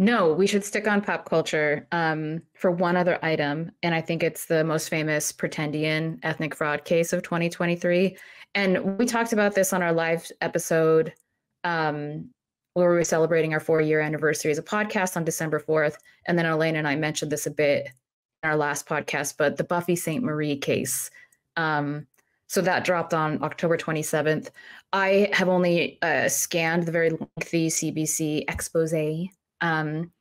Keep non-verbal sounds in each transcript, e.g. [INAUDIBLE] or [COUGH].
No, we should stick on pop culture um, for one other item. And I think it's the most famous Pretendian ethnic fraud case of 2023. And we talked about this on our live episode um, where we were celebrating our four year anniversary as a podcast on December 4th. And then Elena and I mentioned this a bit in our last podcast, but the Buffy Sainte-Marie case. Um, so that dropped on October 27th. I have only uh, scanned the very lengthy CBC expose um,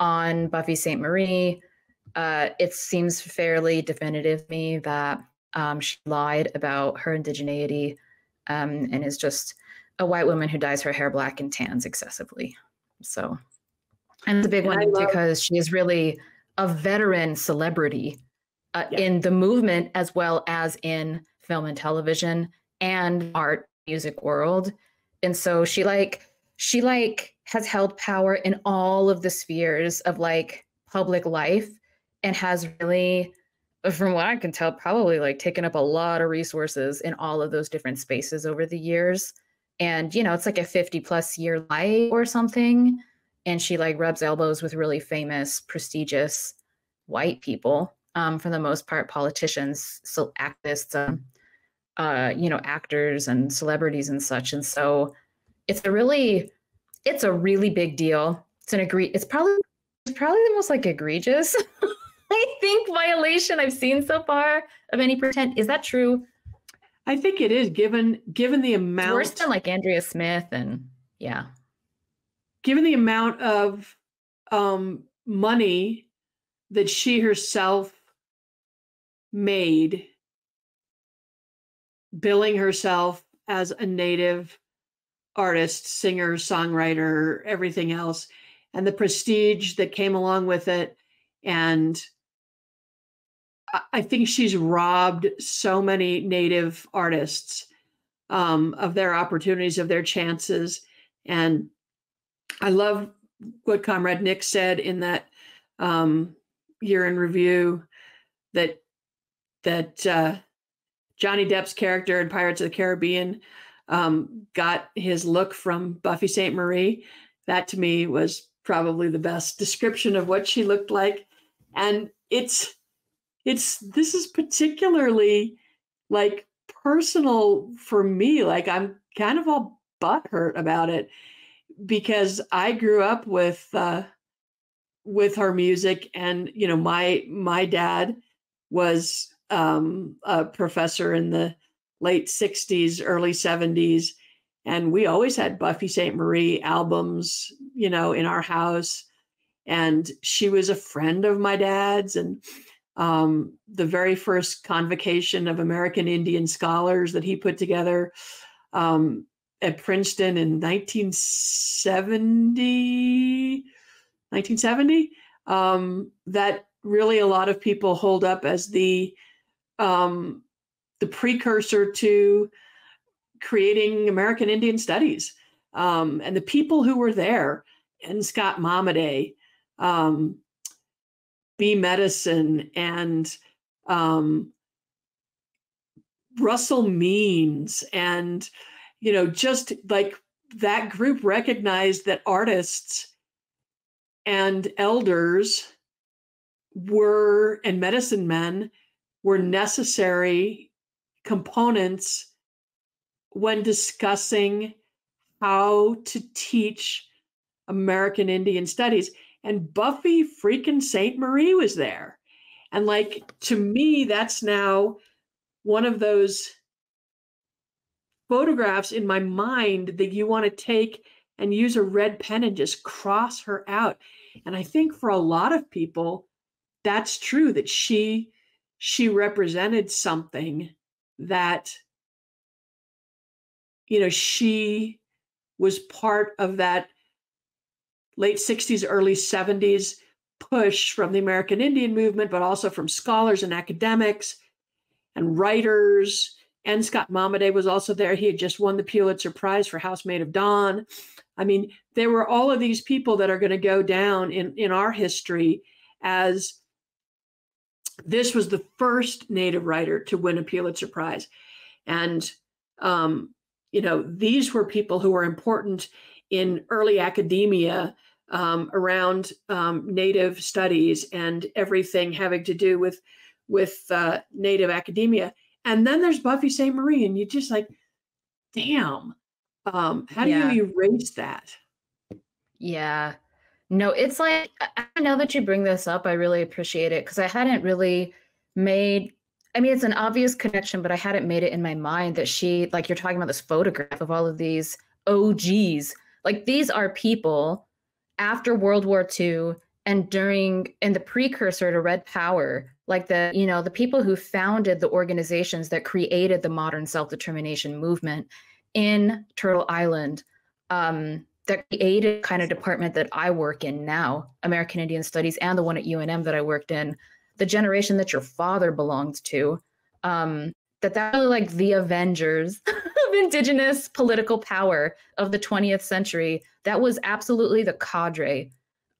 on Buffy Sainte-Marie. Uh, it seems fairly definitive to me that um, she lied about her indigeneity um, and is just a white woman who dyes her hair black and tans excessively. So, and it's a big and one love- because she is really a veteran celebrity uh, yeah. in the movement as well as in film and television and art music world. And so she like she like has held power in all of the spheres of like public life and has really from what I can tell probably like taken up a lot of resources in all of those different spaces over the years. And you know, it's like a 50 plus year life or something and she like rubs elbows with really famous prestigious white people um, for the most part politicians so activists um, uh, you know actors and celebrities and such and so it's a really it's a really big deal. It's an agree. It's probably it's probably the most like egregious, [LAUGHS] I think, violation I've seen so far of any pretend. Is that true? I think it is given given the amount it's worse than like Andrea Smith and yeah. Given the amount of um, money that she herself made billing herself as a native artist, singer, songwriter, everything else, and the prestige that came along with it. And I think she's robbed so many Native artists um, of their opportunities, of their chances. And I love what Comrade Nick said in that um, year in review that that uh, Johnny Depp's character in Pirates of the Caribbean um, got his look from Buffy Sainte-Marie. That to me was probably the best description of what she looked like. And it's it's this is particularly like personal for me. Like I'm kind of all butthurt about it because I grew up with uh, with her music, and you know my my dad was um, a professor in the late 60s, early 70s. And we always had Buffy Sainte-Marie albums, you know, in our house. And she was a friend of my dad's. And um, the very first convocation of American Indian scholars that he put together um, at Princeton in 1970, 1970, um, that really a lot of people hold up as the um, the precursor to creating American Indian Studies. Um, and the people who were there, N. Scott Momaday, um, Bea Medicine, and um, Russell Means, and you know, just like that group recognized that artists and elders were and medicine men were necessary components when discussing how to teach American Indian studies. And Buffy freaking Sainte-Marie was there. And like to me, that's now one of those photographs in my mind that you want to take and use a red pen and just cross her out. And I think for a lot of people, that's true that she she represented something that you know she was part of that late 60s early 70s push from the american indian movement but also from scholars and academics and writers and scott momaday was also there. He had just won the pulitzer prize for House Made of Dawn. I mean there were all of these people that are going to go down in, in our history as this was the first Native writer to win a Pulitzer Prize. And, um, you know, these were people who were important in early academia um, around um, Native studies and everything having to do with with uh, Native academia. And then there's Buffy Sainte-Marie, and you just like, damn, um, how do yeah. you erase that? Yeah. No, it's like now that you bring this up, I really appreciate it because I hadn't really made I mean, it's an obvious connection, but I hadn't made it in my mind that she, like, you're talking about this photograph of all of these OGs. Like, these are people after World War II and during, and the precursor to Red Power, like the, you know, the people who founded the organizations that created the modern self determination movement in Turtle Island. Um, that created kind of department that I work in now, American Indian Studies, and the one at UNM that I worked in the generation that your father belonged to, um, that that really like the Avengers [LAUGHS] of indigenous political power of the 20th century. That was absolutely the cadre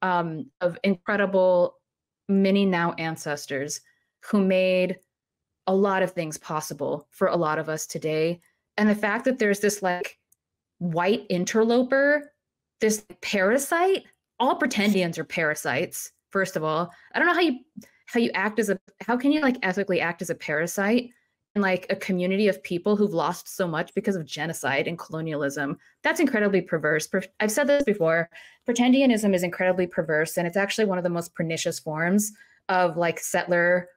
um, of incredible many now ancestors who made a lot of things possible for a lot of us today. And the fact that there's this like white interloper, this parasite, all pretendians are parasites, first of all. I don't know how you how you act as a how can you like ethically act as a parasite in like a community of people who've lost so much because of genocide and colonialism? That's incredibly perverse. I've said this before pretendianism is incredibly perverse and it's actually one of the most pernicious forms of like settler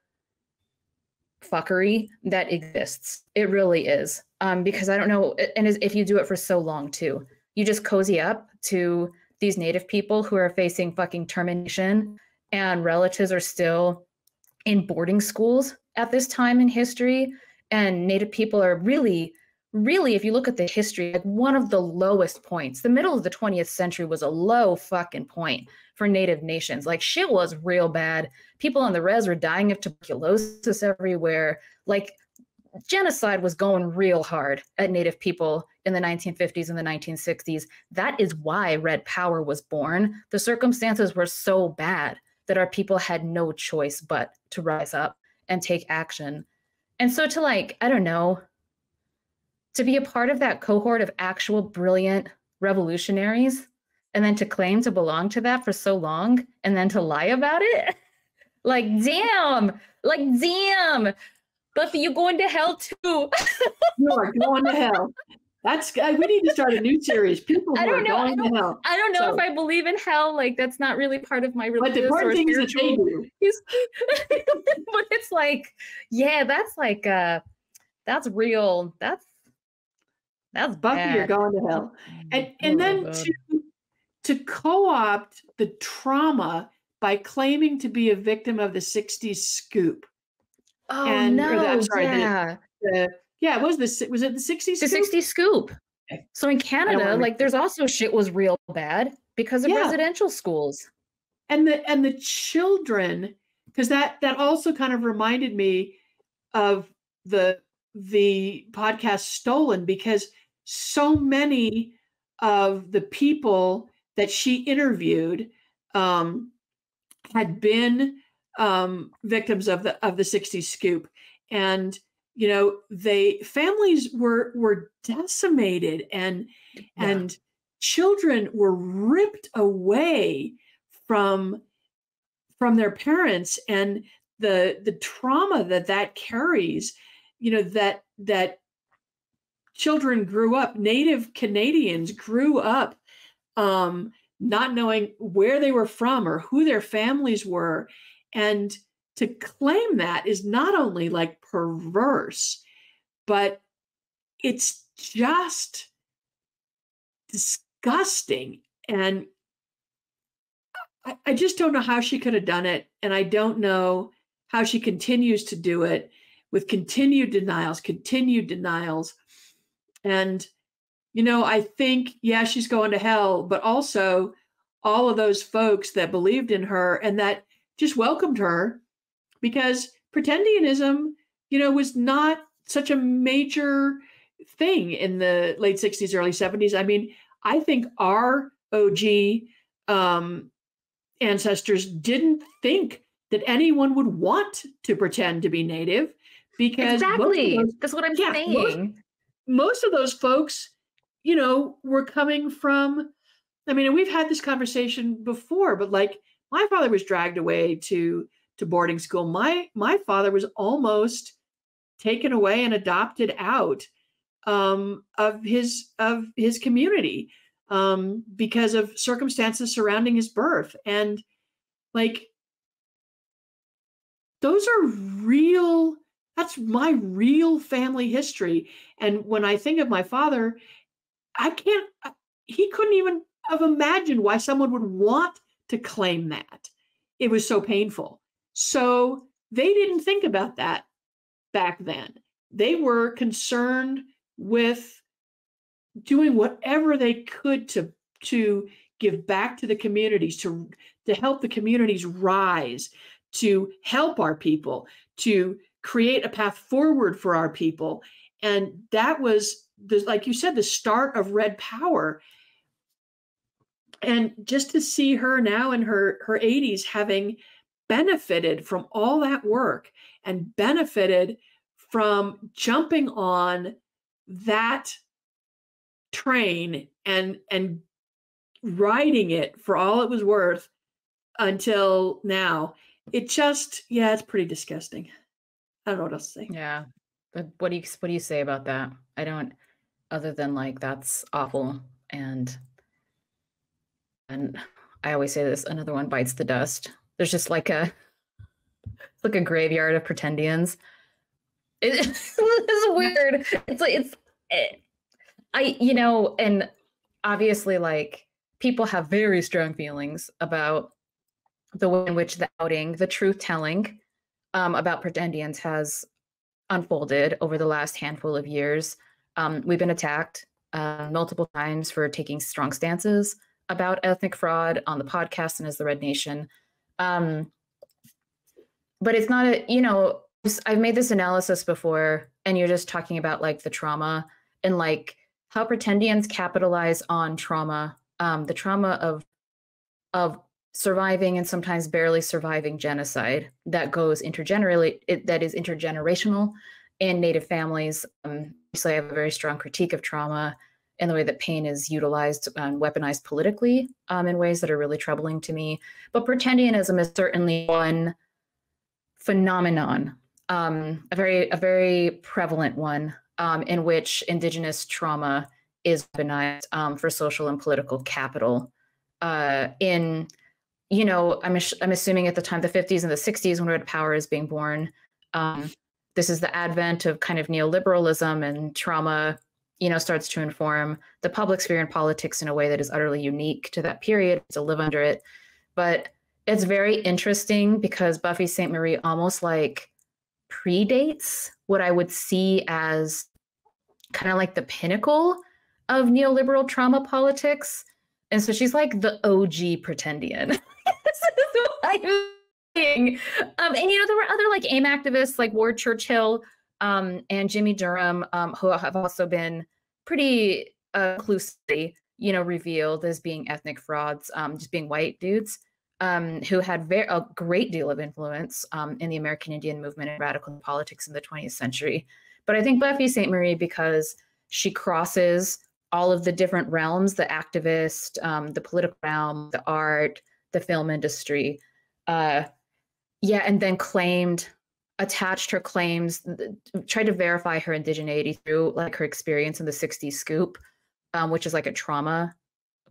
fuckery that exists. It really is um, because i don't know and if you do it for so long too you just cozy up to these native people who are facing fucking termination and relatives are still in boarding schools at this time in history. And Native people are really, really, if you look at the history, like one of the lowest points. The middle of the 20th century was a low fucking point for Native nations. Like shit was real bad. People on the res were dying of tuberculosis everywhere. Like genocide was going real hard at Native people in the 1950s and the 1960s. That is why Red Power was born. The circumstances were so bad that our people had no choice but to rise up and take action. And so to like, I don't know, to be a part of that cohort of actual brilliant revolutionaries and then to claim to belong to that for so long and then to lie about it. [LAUGHS] like, damn, like, damn. Buffy, you're going to hell too. [LAUGHS] you are going to hell. That's we need to start a new series. People who I don't know, I don't. I don't know so, if I believe in hell. Like that's not really part of my religious but the important thing is that they do. [LAUGHS] [LAUGHS] but it's like, yeah, that's like uh that's real. That's that's Buffy, bad. you're going to hell. And and then to to co-opt the trauma by claiming to be a victim of the 60s scoop. Oh and, no, the, I'm sorry, yeah. The, the yeah, it was the was it the 60s? The 60s scoop. So in Canada, like there's also shit was real bad because of yeah. residential schools. And the and the children, because that that also kind of reminded me of the the podcast stolen because so many of the people that she interviewed um, had been um, victims of the of the 60s scoop and you know they families were were decimated and yeah. and children were ripped away from from their parents and the the trauma that that carries you know that that children grew up native canadians grew up um not knowing where they were from or who their families were and to claim that is not only like perverse, but it's just disgusting. And I, I just don't know how she could have done it. And I don't know how she continues to do it with continued denials, continued denials. And, you know, I think, yeah, she's going to hell, but also all of those folks that believed in her and that just welcomed her because pretendianism, you know, was not such a major thing in the late 60s, early 70s. I mean, I think our OG um, ancestors didn't think that anyone would want to pretend to be native because exactly those, that's what I'm yeah, saying. Most, most of those folks, you know, were coming from I mean, and we've had this conversation before, but like my father was dragged away to to boarding school. My my father was almost taken away and adopted out um, of his of his community um, because of circumstances surrounding his birth, and like those are real. That's my real family history. And when I think of my father, I can't. He couldn't even have imagined why someone would want to claim that. It was so painful. So they didn't think about that back then. They were concerned with doing whatever they could to to give back to the communities to to help the communities rise to help our people to create a path forward for our people and that was the, like you said the start of red power and just to see her now in her her 80s having benefited from all that work and benefited from jumping on that train and and riding it for all it was worth until now. It just yeah it's pretty disgusting. I don't know what else to say. Yeah. But what do you what do you say about that? I don't other than like that's awful and and i always say this another one bites the dust there's just like a like a graveyard of pretendians it's, [LAUGHS] it's weird. It's like it's it, I you know, and obviously like people have very strong feelings about the way in which the outing, the truth telling um, about pretendians has unfolded over the last handful of years. Um, we've been attacked uh, multiple times for taking strong stances about ethnic fraud on the podcast and as the Red Nation. Um, but it's not a, you know, I've made this analysis before, and you're just talking about like the trauma and like how pretendians capitalize on trauma, um, the trauma of of surviving and sometimes barely surviving genocide that goes intergenerationally, that is intergenerational in Native families. Um, so I have a very strong critique of trauma and the way that pain is utilized and weaponized politically um, in ways that are really troubling to me. But pretendianism is certainly one phenomenon um, a very a very prevalent one um, in which indigenous trauma is weaponized um, for social and political capital. Uh, in you know, I'm I'm assuming at the time the 50s and the 60s when Red Power is being born. Um, this is the advent of kind of neoliberalism and trauma. You know, starts to inform the public sphere and politics in a way that is utterly unique to that period to live under it. But it's very interesting because Buffy Sainte-Marie almost like predates what I would see as kind of like the pinnacle of neoliberal trauma politics. And so she's like the OG pretendian. [LAUGHS] Um, and you know, there were other like AIM activists like Ward Churchill um, and Jimmy Durham um, who have also been pretty uh, closely, you know, revealed as being ethnic frauds, um, just being white dudes um, who had very, a great deal of influence um, in the American Indian movement and radical politics in the 20th century. But I think Buffy Sainte-Marie, because she crosses all of the different realms the activist, um, the political realm, the art, the film industry. Uh, yeah, and then claimed, attached her claims, tried to verify her indigeneity through like her experience in the 60s scoop, um, which is like a trauma,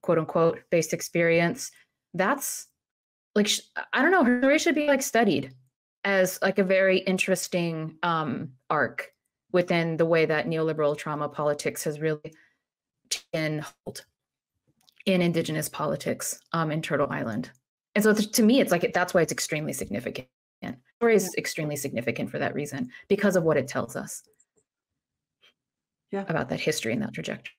quote unquote, based experience. That's like I don't know, her story should be like studied as like a very interesting um, arc within the way that neoliberal trauma politics has really taken hold in indigenous politics um, in Turtle Island. And so to me, it's like that's why it's extremely significant. The story is extremely significant for that reason because of what it tells us yeah. about that history and that trajectory.